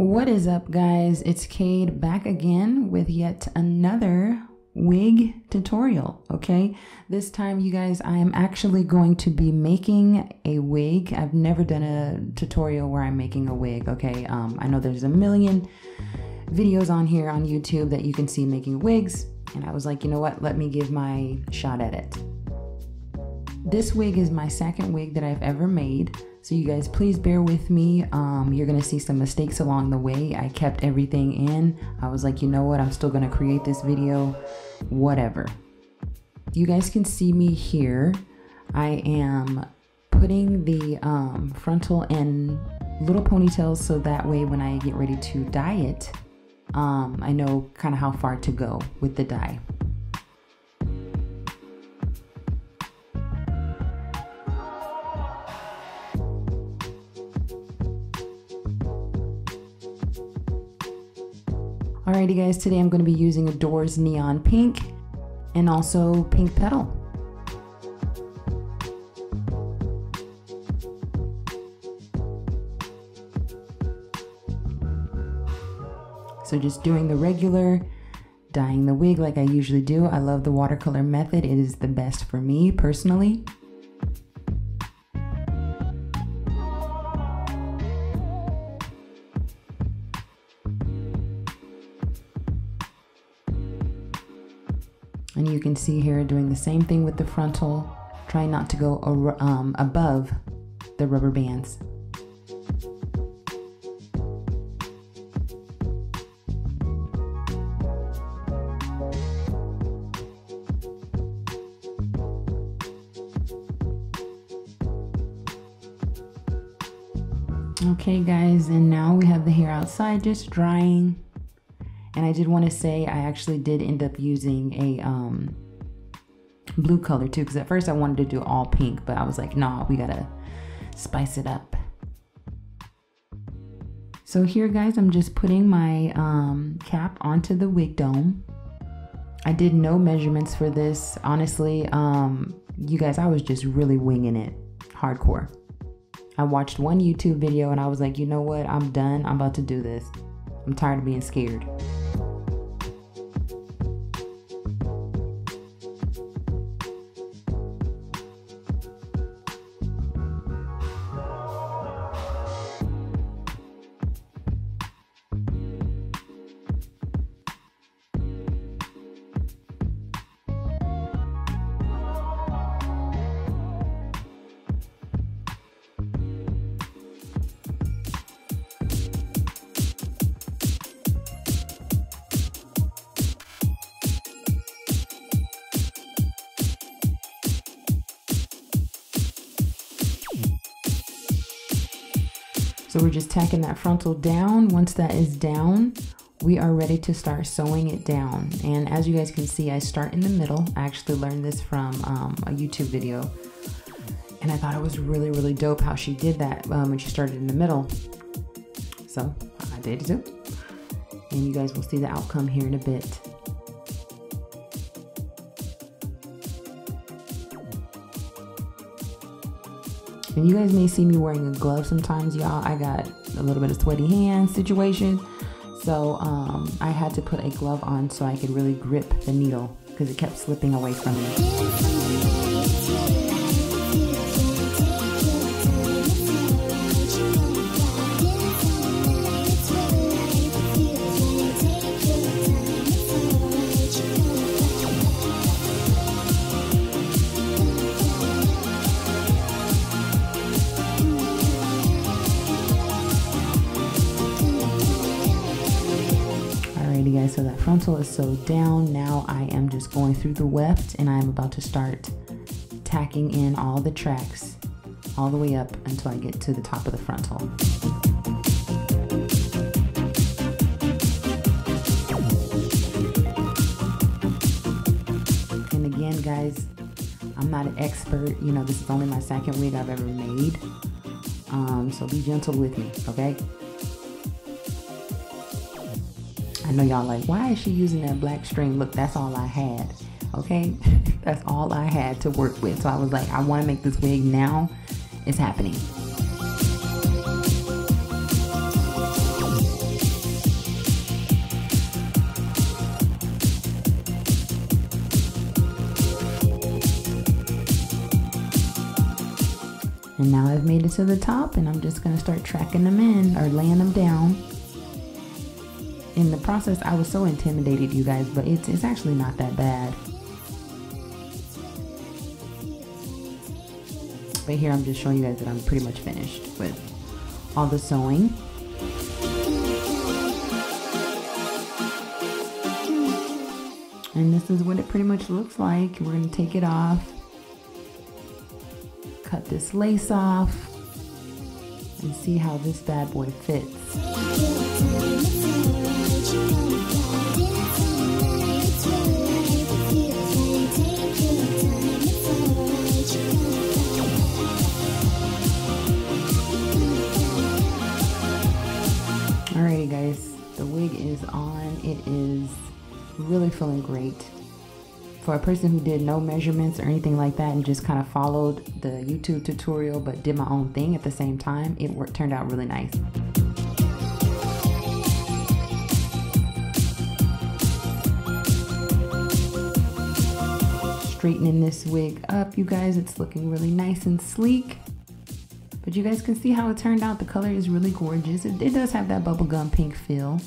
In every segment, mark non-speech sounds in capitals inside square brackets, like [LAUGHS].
What is up, guys? It's Kaid back again with yet another wig tutorial. Okay, this time, you guys, I am actually going to be making a wig. I've never done a tutorial where I'm making a wig. Okay, um, I know there's a million videos on here on YouTube that you can see making wigs, and I was like, you know what? Let me give my shot at it. This wig is my second wig that I've ever made. So you guys please bear with me. Um, you're gonna see some mistakes along the way. I kept everything in. I was like, you know what? I'm still gonna create this video, whatever. You guys can see me here. I am putting the um, frontal in little ponytails so that way when I get ready to dye it, um, I know kind of how far to go with the dye. Alrighty guys, today I'm going to be using Adores Neon Pink and also Pink Petal. So just doing the regular, dyeing the wig like I usually do. I love the watercolor method. It is the best for me personally. And you can see here doing the same thing with the frontal, trying not to go um, above the rubber bands. Okay guys, and now we have the hair outside just drying. And I did want to say I actually did end up using a um, blue color too, because at first I wanted to do all pink, but I was like, nah, we gotta spice it up. So here guys, I'm just putting my um, cap onto the wig dome. I did no measurements for this. Honestly, um, you guys, I was just really winging it hardcore. I watched one YouTube video and I was like, you know what? I'm done. I'm about to do this. I'm tired of being scared. So we're just tacking that frontal down. Once that is down, we are ready to start sewing it down. And as you guys can see, I start in the middle. I actually learned this from um, a YouTube video. And I thought it was really, really dope how she did that um, when she started in the middle. So I did too. And you guys will see the outcome here in a bit. And you guys may see me wearing a glove sometimes, y'all. I got a little bit of sweaty hand situation. So um, I had to put a glove on so I could really grip the needle because it kept slipping away from me. Frontal is sewed down. Now I am just going through the weft and I'm about to start tacking in all the tracks all the way up until I get to the top of the frontal. And again guys, I'm not an expert. You know, this is only my second wig I've ever made. Um, so be gentle with me, okay? I know y'all like, why is she using that black string? Look, that's all I had. Okay, [LAUGHS] that's all I had to work with. So I was like, I want to make this wig now. It's happening. And now I've made it to the top and I'm just gonna start tracking them in or laying them down. In the process, I was so intimidated, you guys, but it's, it's actually not that bad. But here I'm just showing you guys that I'm pretty much finished with all the sewing. And this is what it pretty much looks like. We're gonna take it off, cut this lace off, and see how this bad boy fits. Feeling great. For a person who did no measurements or anything like that and just kind of followed the YouTube tutorial but did my own thing at the same time, it worked, turned out really nice. Straightening this wig up, you guys, it's looking really nice and sleek. But you guys can see how it turned out. The color is really gorgeous. It, it does have that bubblegum pink feel.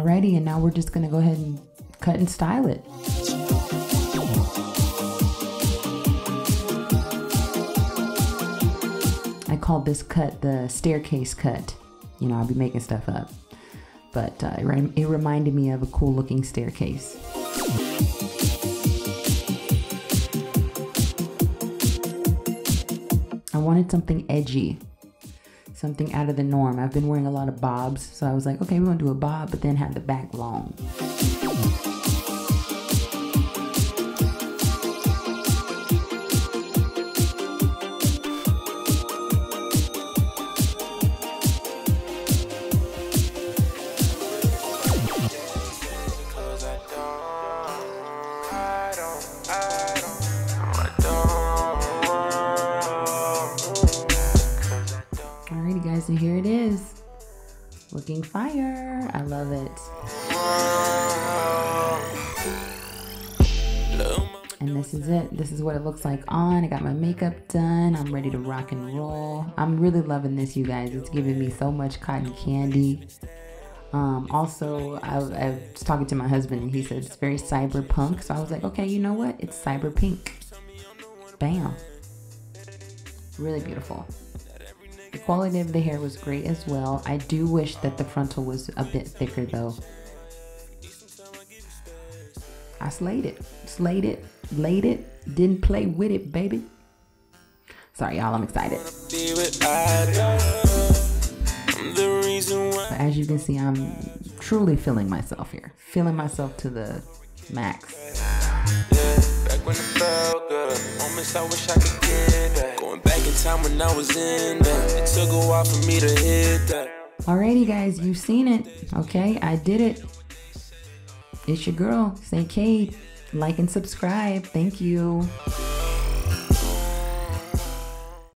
Alrighty, and now we're just gonna go ahead and cut and style it. I called this cut the staircase cut. You know, I'll be making stuff up. But uh, it, it reminded me of a cool looking staircase. I wanted something edgy something out of the norm. I've been wearing a lot of bobs, so I was like, okay, we're gonna do a bob, but then have the back long. Fire. I love it. And this is it. This is what it looks like on. I got my makeup done. I'm ready to rock and roll. I'm really loving this, you guys. It's giving me so much cotton candy. Um, also, I, I was talking to my husband and he said it's very cyberpunk. So I was like, okay, you know what? It's cyber pink. Bam. Really beautiful. The quality of the hair was great as well. I do wish that the frontal was a bit thicker though. I slayed it. Slayed it. Laid it. Didn't play with it, baby. Sorry, y'all. I'm excited. But as you can see, I'm truly feeling myself here. Feeling myself to the max. Time when I was in that. It took a while for me to hit that. Alrighty, guys, you've seen it. Okay, I did it. It's your girl, St. Kaid. Like and subscribe. Thank you.